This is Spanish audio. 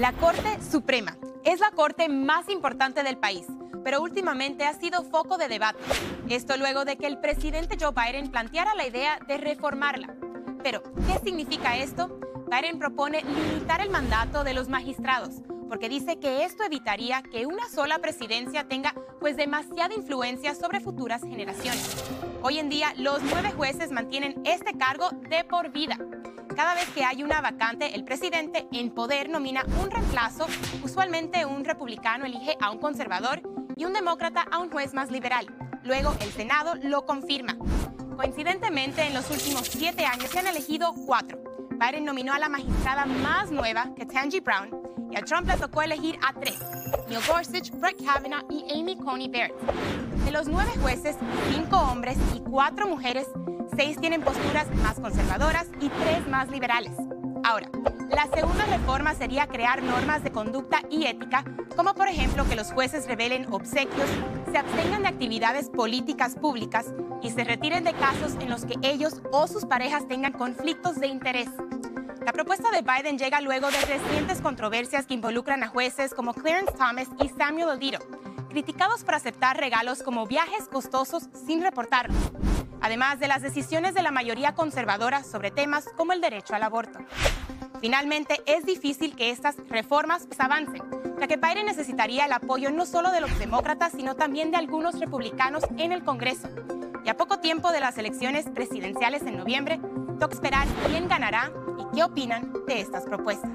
La Corte Suprema es la corte más importante del país, pero últimamente ha sido foco de debate. Esto luego de que el presidente Joe Biden planteara la idea de reformarla. Pero, ¿qué significa esto? Biden propone limitar el mandato de los magistrados, porque dice que esto evitaría que una sola presidencia tenga pues demasiada influencia sobre futuras generaciones. Hoy en día, los nueve jueces mantienen este cargo de por vida. Cada vez que hay una vacante, el presidente en poder nomina un reemplazo, usualmente un republicano elige a un conservador y un demócrata a un juez más liberal. Luego el Senado lo confirma. Coincidentemente, en los últimos siete años se han elegido cuatro. Biden nominó a la magistrada más nueva, Ketanji Brown, y a Trump le tocó elegir a tres, Neil Gorsuch, Brett Kavanaugh y Amy Coney Barrett. De los nueve jueces, cinco hombres y cuatro mujeres, seis tienen posturas más conservadoras y tres más liberales. Ahora, la segunda reforma sería crear normas de conducta y ética, como por ejemplo que los jueces revelen obsequios, se abstengan de actividades políticas públicas y se retiren de casos en los que ellos o sus parejas tengan conflictos de interés. La propuesta de Biden llega luego de recientes controversias que involucran a jueces como Clarence Thomas y Samuel Alito, criticados por aceptar regalos como viajes costosos sin reportarlos, además de las decisiones de la mayoría conservadora sobre temas como el derecho al aborto. Finalmente, es difícil que estas reformas avancen, ya que Biden necesitaría el apoyo no solo de los demócratas, sino también de algunos republicanos en el Congreso. Y a poco tiempo de las elecciones presidenciales en noviembre, toca esperar quién ganará y qué opinan de estas propuestas.